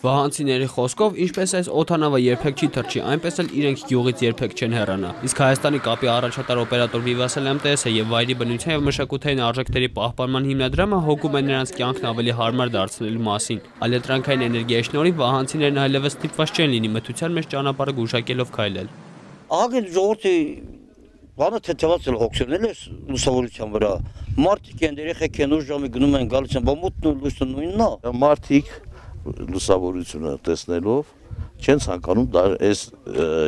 Վահանցիների խոսքով, ինչպես այս օթանավը երբեք չի թրջի, այնպես էլ իրենք գյուղից երբեք չեն հեռանա։ Իսկ Հայաստանի կապի առաջատար օպերատոր Vivassel MTS-ը եւ Վայրի բնության եւ մշակութային արժեքների պահպանման հիմնադրամը հոգում են նրանց կյանքն ավելի հարմար դարձնելու մասին։ Ալետրանկային էներգիայի շնորհիվ վահանցիներն այլևս ստիպված չեն լինի մթության մեջ ճանապարհը գուշակելով քայլել։ Ահագին ժողովրդի բանը թեթևած էլ հոգսերն էլ լուսավորության վրա։ Մարդիկ են երեխեք են ուժ ժամի գնում են գալիս են, բա մութն ու լույսը նույնն է։ Մարդիկ լուսավորությունը տեսնելով չեն ցանկանում դա այս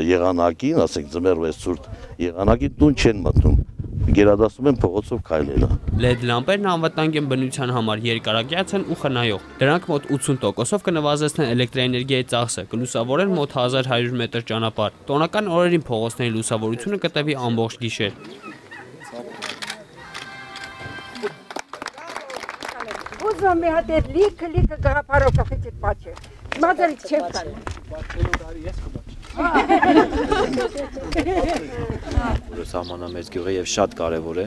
եղանակին, ասենք ձմեռ վես ցուրտ եղանակի տուն չեն մտնում գերադասում են փողոցով քայլելը։ LED լամպերն անվտանգ են բնության համար, երկարակյաց են ու խնայող։ Դրանք մոտ 80%-ով կնվազեցնեն էլեկտրաէներգիայի ծախսը, կլուսավորեն մոտ 1100 մետր ճանապարհ։ Տոնական օրերին փողոցների լուսավորությունը կտևի ամբողջ գիշեր։ Ուզում մի հատ այդ լիքը լիքը գաղափարով կախիցիտ պաչե։ Մադել չեմ տալի։ Սահմանամերձ գյուղը եւ շատ կարեւոր է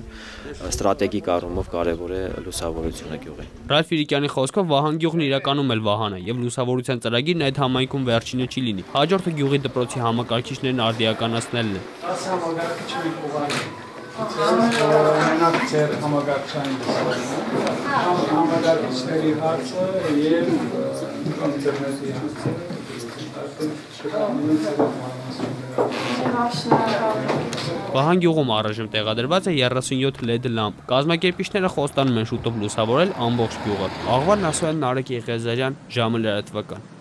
ստրատեգիկ առումով կարեւոր է լուսավորությունը գյուղի։ Ռալֆ Իրիկյանի խոսքով Վահան գյուղն իրականում էլ Վահան է եւ լուսավորության ծրագիրն այդ համայնքում վերջինը չի լինի։ Հաջորդը գյուղի դպրոցի համակարգիչներն արդիականացնելն է։ 10 համակարգիչ մի փոխարին մենակ ծեր համագարկչային դասարանում, համագարկիչների հարցը և ինտերնետի հարցը, Վահան գյուղում առայժմ տեղադրված է 37 LED լամպ։ Կազմակերպիչները խոստանում են շուտով լուսավորել ամբողջ գյուղը։ Աղվան Ասոյան Նարեկ Եղեզարյան, ժամը լրատվական։